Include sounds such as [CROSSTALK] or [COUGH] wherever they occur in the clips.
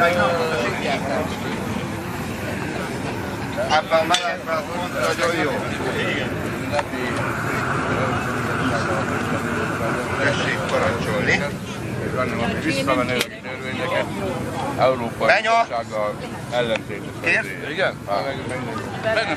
Ebben a melegben az pont nagyon jó. Tessék parancsolni. Visszamenő törvényeket Európai! Bizottsággal ellentétes. Igen? Benne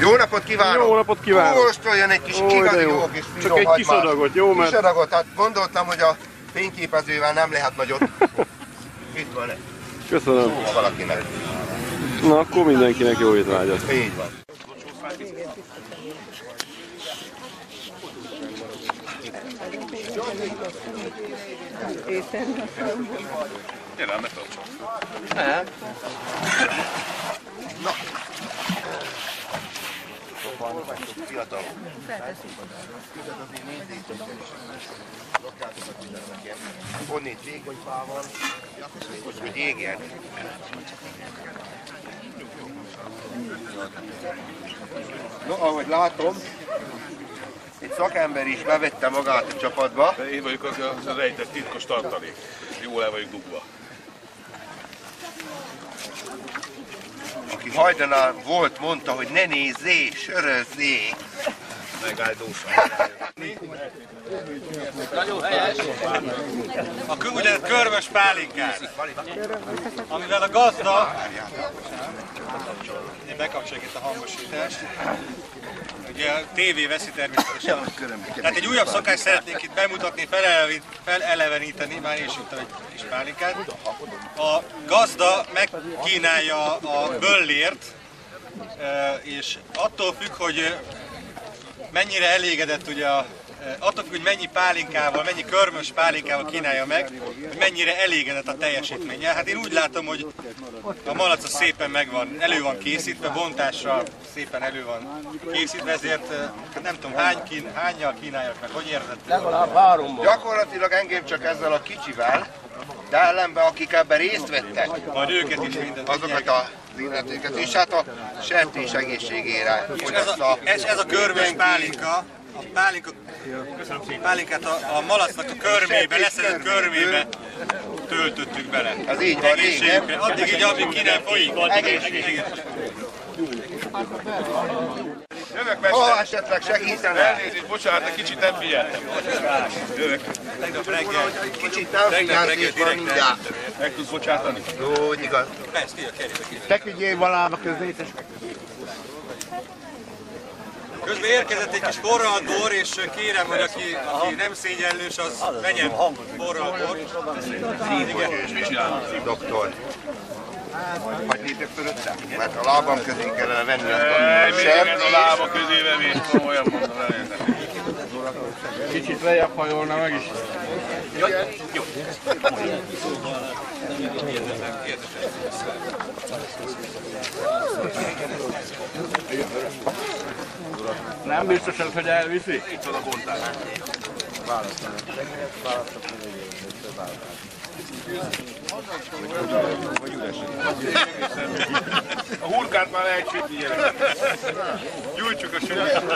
Jó napot kívánok! jó napot kívánok! Kóstoljon egy kis Ó, igazi jó. jó kis Csak egy kis adagot, jó? Mert Kis adagot, hát gondoltam, hogy a fényképezővel nem lehet nagyot. [LAUGHS] Itt van egy köszönöm. ha valakinek. Na, akkor mindenkinek jó étvágyat. Így van. Hol vagytok fiatalok? Honnét vékonyfával, hogy égjen. No, ahogy látom, egy szakember is bevette magát a csapatba. Én vagyok az az rejtett titkos tartalék. Jól el vagyok dugva. Aki hajdanán volt, mondta, hogy ne nézzé, sörözzé. Megáldósan. A kö- úgynevezett körmös pálinkát, amivel a gazda, én bekapcsoljuk itt a hangosítást, ugye a tévé veszi természetesen. Tehát egy újabb szokást szeretnék itt bemutatni, felelevenít- feleleveníteni, már én is ittam egy kis pálinkát. A gazda megkínálja a böllért, eh, és attól függ, hogy mennyire elégedett ugye a eh, attól függ, hogy mennyi pálinkával, mennyi körmös pálinkával kínálja meg, hogy mennyire elégedett a teljesítménye. Hát én úgy látom, hogy a malac szépen megvan, elő van készítve, bontásra szépen elő van készítve, ezért eh, hát nem tudom, hány kín, hányjal kínáljak meg, hogy érzed? Gyakorlatilag engem csak ezzel a kicsivel, de ellenben akik ebben részt vettek, Majd őket is minden. azokat a illetőket, és hát a sertés egészségére És ez a, ez, ez a körmös pálinka, a pálinka, pálinkát a, a malacnak a körmébe, leszedett körmébe töltöttük bele. Ez így van Egészségükre. Addig így, amíg ki nem folyik. Egészség. Jövök, Ha mester! esetleg segítene, Elnézést, bocsánat, egy kicsit nem figyeltem. Jövök. Tegnap reggel. kicsit nem Tegnap reggel figyelsz, van direkt mindjárt. Meg tudsz bocsátani? Jó, igaz. Persze, ki a kerébe ki. Feküdjél valába közétes. Közben érkezett egy kis forralbor, és kérem, hogy aki, aki nem szégyenlős, az menjen forralbor. Igen. Doktor. Hogy lépek fölöttem? Mert a lábam közé kellene venni azt a Sem a lába közébe mész, komolyan mondom el. Kicsit lejjebb hajolna meg is. Nem biztos, hogy elviszi? Itt van a bontás. A hurkát már lehet sütni, gyerek. Gyújtsuk a sört.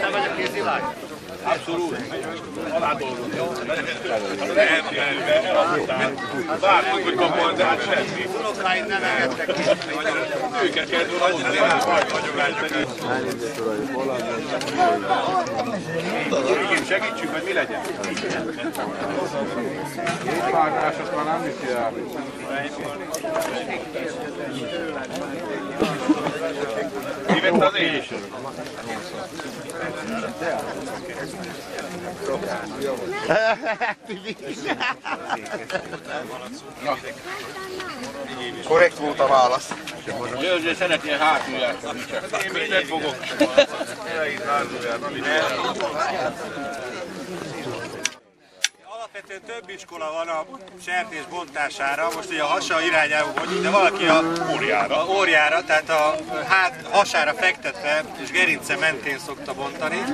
Te vagy a kézilány? Abszolút. Alá dolgozom. Nem, nem, nem, eladtál. Vártuk, hogy kapol, de hát semmi. Unokáim nem engedtek ki. Őket kell dolgozni, nem hagyományokat. Igen, segítsünk, hogy mi legyen. Vágásot már nem viszi el. Mi vett az én? Korrekt volt a válasz. Győző szereti a hátulját. Én mindent fogok. Alapvetően több iskola van a sertés bontására, most ugye a hasa irányába vagy, de valaki a óriára, óriára tehát a hát, hasára fektetve és gerince mentén szokta bontani.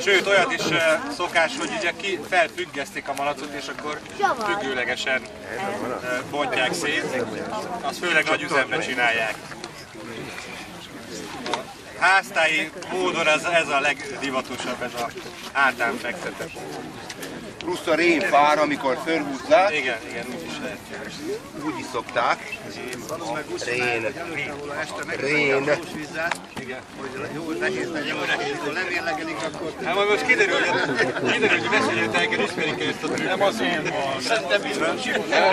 Sőt, olyat is eh, szokás, hogy ugye ki felfüggesztik a malacot, és akkor függőlegesen eh, bontják szét. Azt főleg nagy üzembe csinálják. Háztáji módon ez, ez a legdivatosabb, ez a hátán fektetett. Plusz a rénfár, amikor fölhúzzák, Igen, igen, úgy is lehet. úgy is szokták. Rén. Rén. Hát majd most kiderül, hogy, kiderül, hogy versenyőtelken ismerik ezt a trükköt. Nem az én van. Szerintem biztos.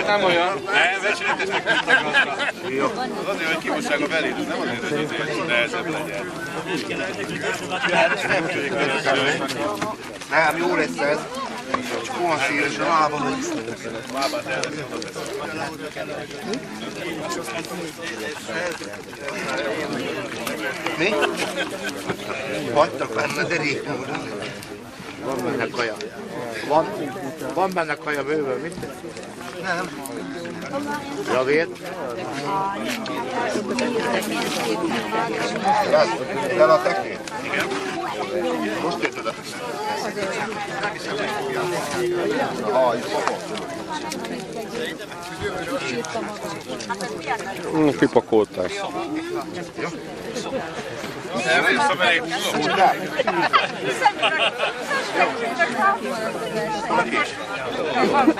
Nem olyan. Nem, versenyőtesnek tudtak azra. Azért, hogy kihúzzák a belét, nem azért, hogy nehezebb legyen. Nem, jó lesz ez. Mi? Hagytak benne derék módon. Van benne kaja. Van, van benne kaja bőven, mit? Nem. Javét? El a tekrét? Igen. Most jött oda. Aj, Kipakolták. Elmész, amelyik Tudják? Van,